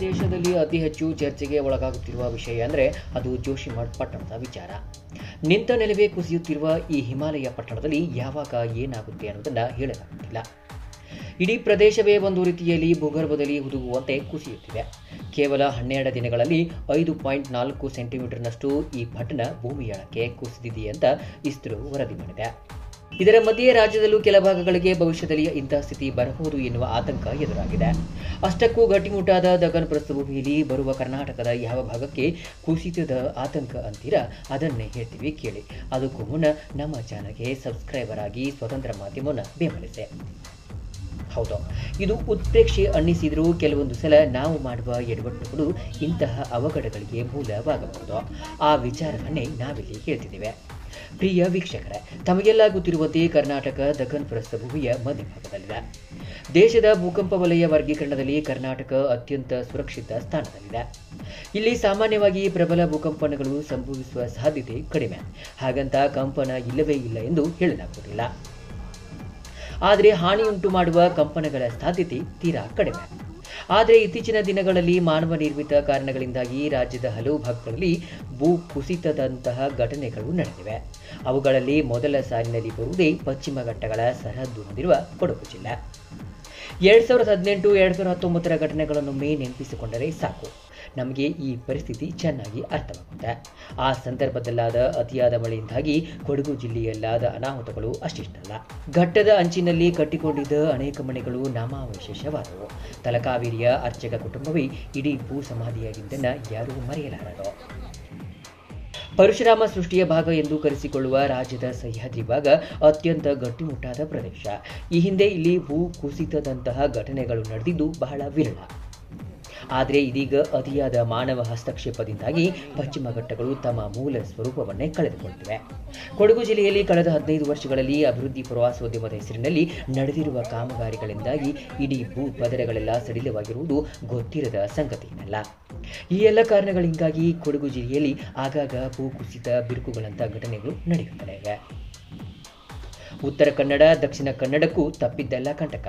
ದೇಶದಲ್ಲಿ ಅತಿ ಹೆಚ್ಚು ಚರ್ಚೆಗೆ ಒಳಗಾಗುತ್ತಿರುವ ವಿಷಯ ಅಂದರೆ ಅದು ಜೋಶಿಮಠ್ ಪಟ್ಟಣದ ವಿಚಾರ. ನಿಂತ ನೆಲವೇ ಕುಸಿಯುತ್ತಿರುವ ಈ ಹಿಮಾಲಯ ಪಟ್ಟಣದಲ್ಲಿ ಯಾವಾಗ ಏನಾಗುತ್ತೆ ಅನ್ನೋದನ್ನು ಹೇಳಲಾಗುತ್ತಿಲ್ಲ ಇಡೀ ಪ್ರದೇಶವೇ ಒಂದು ರೀತಿಯಲ್ಲಿ ಭೂಗರ್ಭದಲ್ಲಿ ಹುದುಗುವಂತೆ ಕುಸಿಯುತ್ತಿದೆ. ಕೇವಲ ಹನ್ನೆರಡು ದಿನಗಳಲ್ಲಿ ಐದು ಪಾಯಿಂಟ್ ನಾಲ್ಕು ಸೆಂಟಿಮೀಟರ್ನಷ್ಟು ಈ ಪಟ್ಟಣ ಭೂಮಿಯೊಳಕ್ಕೆ ಕುಸಿದಿದೆ ಅಂತ ಇಸ್ರೋ ವರದಿ ಮಾಡಿದೆ. ಇದರ ಮಧ್ಯೆ ರಾಜ್ಯದಲ್ಲೂ ಕೆಲ ಭಾಗಗಳಿಗೆ ಭವಿಷ್ಯದಲ್ಲಿ ಇಂತಹ ಸ್ಥಿತಿ ಬರಬಹುದು ಎನ್ನುವ ಆತಂಕ ಎದುರಾಗಿದೆ. ಅಷ್ಟಕ್ಕೂ ಗಟ್ಟಿಮುಟ್ಟಾದ ದಗನ್ ಪ್ರಸ್ಥಭೂಮಿಯಲ್ಲಿ ಬರುವ ಕರ್ನಾಟಕದ ಯಾವ ಭಾಗಕ್ಕೆ ಕುಸಿತದ ಆತಂಕ ಅಂತೀರ ಅದನ್ನೇ ಹೇಳ್ತೀವಿ ಕೇಳಿ. ಅದಕ್ಕೂ ಮುನ್ನ ನಮ್ಮ ಚಾನಲ್ಗೆ ಸಬ್ಸ್ಕ್ರೈಬರ್ ಆಗಿ ಸ್ವತಂತ್ರ ಮಾಧ್ಯಮವನ್ನು ಬೆಂಬಲಿಸಿ. ಹೌದು, ಇದು ಉತ್ಪ್ರೇಕ್ಷೆ ಅನ್ನಿಸಿದರೂ ಕೆಲವೊಂದು ಸಲ ನಾವು ಮಾಡುವ ಎಡವಟ್ಟುಗಳು ಇಂತಹ ಅವಘಡಗಳಿಗೆ ಮೂಲವಾಗಬಹುದು. ಆ ವಿಚಾರವನ್ನೇ ನಾವಿಲ್ಲಿ ಹೇಳ್ತಿದ್ದೇವೆ. ಪ್ರಿಯ ವೀಕ್ಷಕರೇ, ತಮಗೆಲ್ಲ ಗೊತ್ತಿರುವಂತೆ ಕರ್ನಾಟಕ ದಖನ್ ಪ್ರಸ್ಥಭೂಮಿಯ ಮಧ್ಯಭಾಗದಲ್ಲಿದೆ. ದೇಶದ ಭೂಕಂಪ ವಲಯ ವರ್ಗೀಕರಣದಲ್ಲಿ ಕರ್ನಾಟಕ ಅತ್ಯಂತ ಸುರಕ್ಷಿತ ಸ್ಥಾನದಲ್ಲಿದೆ. ಇಲ್ಲಿ ಸಾಮಾನ್ಯವಾಗಿ ಪ್ರಬಲ ಭೂಕಂಪನಗಳು ಸಂಭವಿಸುವ ಸಾಧ್ಯತೆ ಕಡಿಮೆ. ಹಾಗಂತ ಕಂಪನ ಇಲ್ಲವೇ ಇಲ್ಲ ಎಂದು ಹೇಳಲಾಗುವುದಿಲ್ಲ. ಆದರೆ ಹಾನಿಯುಂಟು ಮಾಡುವ ಕಂಪನಗಳ ಸಾಧ್ಯತೆ ತೀರಾ ಕಡಿಮೆ. ಆದರೆ ಇತ್ತೀಚಿನ ದಿನಗಳಲ್ಲಿ ಮಾನವ ನಿರ್ಮಿತ ಕಾರಣಗಳಿಂದಾಗಿ ರಾಜ್ಯದ ಹಲವು ಭಾಗಗಳಲ್ಲಿ ಭೂ ಕುಸಿತದಂತಹ ಘಟನೆಗಳು ನಡೆದಿವೆ. ಅವುಗಳಲ್ಲಿ ಮೊದಲ ಸಾಲಿನಲ್ಲಿ ಬರುವುದೇ ಪಶ್ಚಿಮ ಘಟ್ಟಗಳ ಸರಹದ್ದು ಹೊಂದಿರುವ ಕೊಡಗು ಜಿಲ್ಲೆ. ಎರಡ್ ಸಾವಿರದ ಹದಿನೆಂಟು, ಎರಡ್ ಸಾವಿರದ ಹತ್ತೊಂಬತ್ತರ ಘಟನೆಗಳನ್ನು ಮೇ ನೆನಪಿಸಿಕೊಂಡರೆ ಸಾಕು. ನಮಗೆ ಈ ಪರಿಸ್ಥಿತಿ ಚೆನ್ನಾಗಿ ಅರ್ಥವಾಗುತ್ತೆ. ಆ ಸಂದರ್ಭದಲ್ಲಾದ ಅತಿಯಾದ ಮಳೆಯಿಂದಾಗಿ ಕೊಡಗು ಜಿಲ್ಲೆಯಲ್ಲಾದ ಅನಾಹುತಗಳು ಅಷ್ಟಿಷ್ಟಲ್ಲ. ಘಟ್ಟದ ಅಂಚಿನಲ್ಲಿ ಕಟ್ಟಿಕೊಂಡಿದ್ದ ಅನೇಕ ಮನೆಗಳು ನಾಮಾವಶೇಷವಾದವು. ತಲಕಾವೇರಿಯ ಅರ್ಚಕ ಕುಟುಂಬವೇ ಇಡೀ ಭೂ ಸಮಾಧಿಯಾಗಿದ್ದನ್ನು ಯಾರೂ ಮರೆಯಲಾರರು. ಪರಶುರಾಮ ಸೃಷ್ಟಿಯ ಭಾಗ ಎಂದು ಕರೆಸಿಕೊಳ್ಳುವ ರಾಜ್ಯದ ಸಹ್ಯಾದ್ರಿ ಭಾಗ ಅತ್ಯಂತ ಗಟ್ಟಿಮುಟ್ಟಾದ ಪ್ರದೇಶ. ಈ ಹಿಂದೆ ಇಲ್ಲಿ ಭೂ ಕುಸಿತದಂತಹ ಘಟನೆಗಳು ನಡೆದಿದ್ದು ಬಹಳ ವಿರಳ. ಆದರೆ ಇದೀಗ ಅತಿಯಾದ ಮಾನವ ಹಸ್ತಕ್ಷೇಪದಿಂದಾಗಿ ಪಶ್ಚಿಮ ಘಟ್ಟಗಳು ತಮ್ಮ ಮೂಲ ಸ್ವರೂಪವನ್ನೇ ಕಳೆದುಕೊಂಡಿವೆ ಕೊಡಗು ಜಿಲ್ಲೆಯಲ್ಲಿ ಕಳೆದ ಹದಿನೈದು ವರ್ಷಗಳಲ್ಲಿ ಅಭಿವೃದ್ಧಿ ಪ್ರವಾಸೋದ್ಯಮದ ಹೆಸರಿನಲ್ಲಿ ನಡೆದಿರುವ ಕಾಮಗಾರಿಗಳಿಂದಾಗಿ ಇಡೀ ಭೂ ಪದರಗಳೆಲ್ಲ ಸಡಿಲವಾಗಿರುವುದು ಗೊತ್ತಿರದ ಸಂಗತಿಯಲ್ಲ ಈ ಎಲ್ಲ ಕಾರಣಗಳಿಂದಾಗಿ ಕೊಡಗು ಜಿಲ್ಲೆಯಲ್ಲಿ ಆಗಾಗ ಭೂಕುಸಿತ ಬಿರುಕುಗಳಂಥ ಘಟನೆಗಳು ನಡೆಯುತ್ತವೆ ಉತ್ತರ ಕನ್ನಡ, ದಕ್ಷಿಣ ಕನ್ನಡಕ್ಕೂ ತಪ್ಪಿದ್ದೆಲ್ಲ ಕಂಟಕ.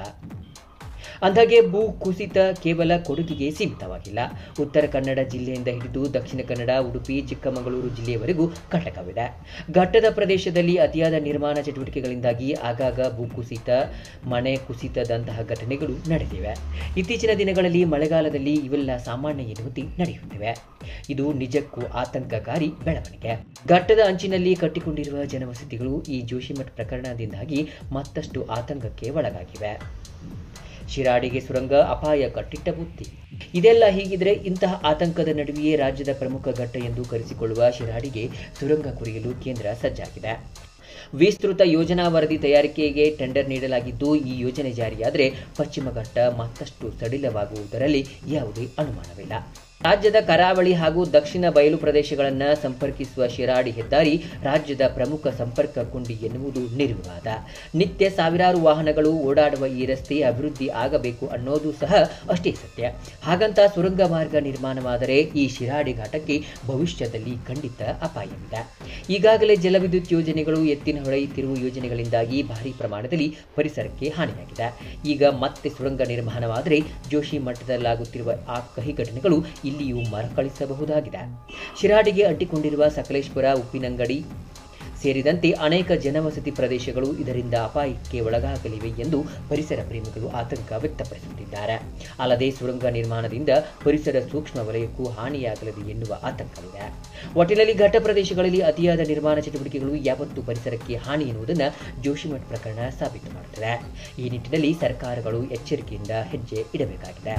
ಅಂದಾಗೆ ಭೂ ಕುಸಿತ ಕೇವಲ ಕೊಡಗಿಗೆ ಸೀಮಿತವಾಗಿಲ್ಲ. ಉತ್ತರ ಕನ್ನಡ ಜಿಲ್ಲೆಯಿಂದ ಹಿಡಿದು ದಕ್ಷಿಣ ಕನ್ನಡ, ಉಡುಪಿ, ಚಿಕ್ಕಮಗಳೂರು ಜಿಲ್ಲೆಯವರೆಗೂ ಕಟಕವಿದೆ. ಘಟ್ಟದ ಪ್ರದೇಶದಲ್ಲಿ ಅತಿಯಾದ ನಿರ್ಮಾಣ ಚಟುವಟಿಕೆಗಳಿಂದಾಗಿ ಆಗಾಗ ಭೂ ಕುಸಿತ, ಮನೆ ಕುಸಿತದಂತಹ ಘಟನೆಗಳು ನಡೆದಿವೆ. ಇತ್ತೀಚಿನ ದಿನಗಳಲ್ಲಿ ಮಳೆಗಾಲದಲ್ಲಿ ಇವೆಲ್ಲ ಸಾಮಾನ್ಯ ಎನ್ನುವಂತೆ ನಡೆಯುತ್ತಿವೆ. ಇದು ನಿಜಕ್ಕೂ ಆತಂಕಕಾರಿ ಬೆಳವಣಿಗೆ. ಘಟ್ಟದ ಅಂಚಿನಲ್ಲಿ ಕಟ್ಟಿಕೊಂಡಿರುವ ಜನವಸತಿಗಳು ಈ ಜೋಶಿಮಠ್ ಪ್ರಕರಣದಿಂದಾಗಿ ಮತ್ತಷ್ಟು ಆತಂಕಕ್ಕೆ ಒಳಗಾಗಿವೆ. ಶಿರಾಡಿಗೆ ಸುರಂಗ ಅಪಾಯ ಕಟ್ಟಿಟ್ಟ ಬುತ್ತಿ ಇದೆಲ್ಲ ಹೀಗಿದ್ರೆ ಇಂತಹ ಆತಂಕದ ನಡುವೆಯೇ ರಾಜ್ಯದ ಪ್ರಮುಖ ಘಟ್ಟ ಎಂದು ಕರೆಸಿಕೊಳ್ಳುವ ಶಿರಾಡಿಗೆ ಸುರಂಗ ಕುರಿಯಲು ಕೇಂದ್ರ ಸಜ್ಜಾಗಿದೆ. ವಿಸ್ತೃತ ಯೋಜನಾ ವರದಿ ತಯಾರಿಕೆಗೆ ಟೆಂಡರ್ ನೀಡಲಾಗಿದ್ದು, ಈ ಯೋಜನೆ ಜಾರಿಯಾದರೆ ಪಶ್ಚಿಮ ಘಟ್ಟ ಮತ್ತಷ್ಟು ಸಡಿಲವಾಗುವುದರಲ್ಲಿ ಯಾವುದೇ ಅನುಮಾನವಿಲ್ಲ. ರಾಜ್ಯದ ಕರಾವಳಿ ಹಾಗೂ ದಕ್ಷಿಣ ಬಯಲು ಪ್ರದೇಶಗಳನ್ನು ಸಂಪರ್ಕಿಸುವ ಶಿರಾಡಿ ಹೆದ್ದಾರಿ ರಾಜ್ಯದ ಪ್ರಮುಖ ಸಂಪರ್ಕ ಕೊಂಡಿ ಎನ್ನುವುದು ನಿರ್ವಿವಾದ. ನಿತ್ಯ ಸಾವಿರಾರು ವಾಹನಗಳು ಓಡಾಡುವ ಈ ರಸ್ತೆ ಅಭಿವೃದ್ಧಿ ಆಗಬೇಕು ಅನ್ನೋದು ಸಹ ಅಷ್ಟೇ ಸತ್ಯ. ಹಾಗಂತ ಸುರಂಗ ಮಾರ್ಗ ನಿರ್ಮಾಣವಾದರೆ ಈ ಶಿರಾಡಿ ಘಾಟಕ್ಕೆ ಭವಿಷ್ಯದಲ್ಲಿ ಖಂಡಿತ ಅಪಾಯವಿದೆ ಈಗಾಗಲೇ ಜಲವಿದ್ಯುತ್ ಯೋಜನೆಗಳು ಎತ್ತಿನ ಹೊಳೆ ತಿರುವು ಯೋಜನೆಗಳಿಂದಾಗಿ ಭಾರಿ ಪ್ರಮಾಣದಲ್ಲಿ ಪರಿಸರಕ್ಕೆ ಹಾನಿಯಾಗಿದೆ. ಈಗ ಮತ್ತೆ ಸುರಂಗ ನಿರ್ಮಾಣವಾದರೆ ಜೋಶಿ ಮಟ್ಟದಲ್ಲಾಗುತ್ತಿರುವ ಆ ಕಹಿ ಘಟನೆಗಳು ಇಲ್ಲಿಯೂ ಮರುಕಳಿಸಬಹುದಾಗಿದೆ. ಶಿರಾಡಿಗೆ ಅಂಟಿಕೊಂಡಿರುವ ಸಕಲೇಶ್ಪುರ ಉಪ್ಪಿನಂಗಡಿ ಸೇರಿದಂತೆ ಅನೇಕ ಜನವಸತಿ ಪ್ರದೇಶಗಳು ಇದರಿಂದ ಅಪಾಯಕ್ಕೆ ಒಳಗಾಗಲಿವೆ ಎಂದು ಪರಿಸರ ಪ್ರೇಮಿಗಳು ಆತಂಕ ವ್ಯಕ್ತಪಡಿಸುತ್ತಿದ್ದಾರೆ. ಅಲ್ಲದೆ ಸುರಂಗ ನಿರ್ಮಾಣದಿಂದ ಪರಿಸರ ಸೂಕ್ಷ್ಮ ವಲಯಕ್ಕೂ ಹಾನಿಯಾಗಲಿದೆ ಎನ್ನುವ ಆತಂಕವಿದೆ. ಒಟ್ಟಿನಲ್ಲಿ ಘಟ್ಟ ಪ್ರದೇಶಗಳಲ್ಲಿ ಅತಿಯಾದ ನಿರ್ಮಾಣ ಚಟುವಟಿಕೆಗಳು ಯಾವತ್ತೂ ಪರಿಸರಕ್ಕೆ ಹಾನಿ ಎನ್ನುವುದನ್ನು ಜೋಶಿಮಠ್ ಪ್ರಕರಣ ಸಾಬೀತು ಮಾಡುತ್ತದೆ. ಈ ನಿಟ್ಟಿನಲ್ಲಿ ಸರ್ಕಾರಗಳು ಎಚ್ಚರಿಕೆಯಿಂದ ಹೆಜ್ಜೆ ಇಡಬೇಕಾಗಿದೆ.